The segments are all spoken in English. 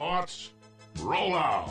Autobots, roll out.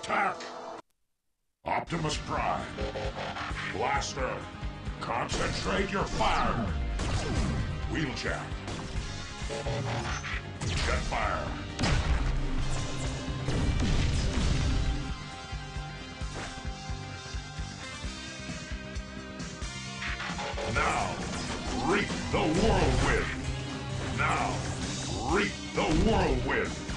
Attack! Optimus Prime. Blaster. Concentrate your fire. Wheeljack. Jetfire. Now, reap the whirlwind. Now, reap the whirlwind.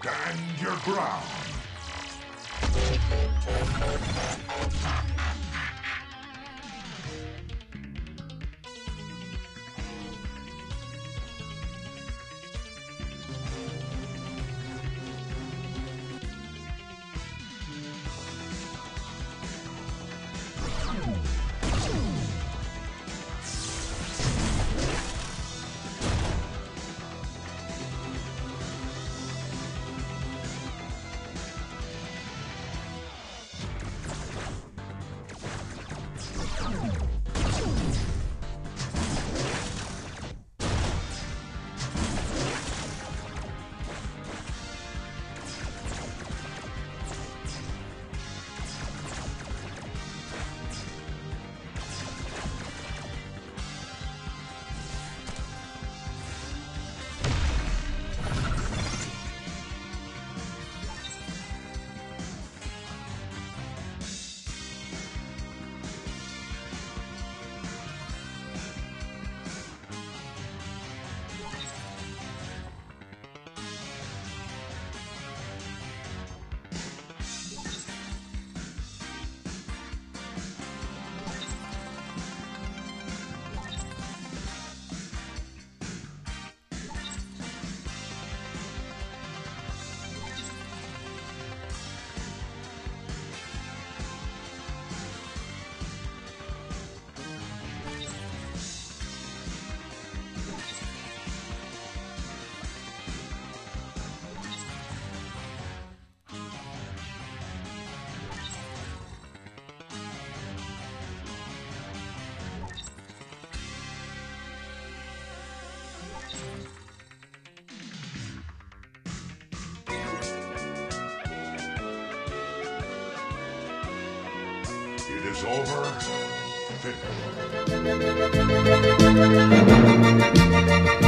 Stand your ground. Is over. Finish.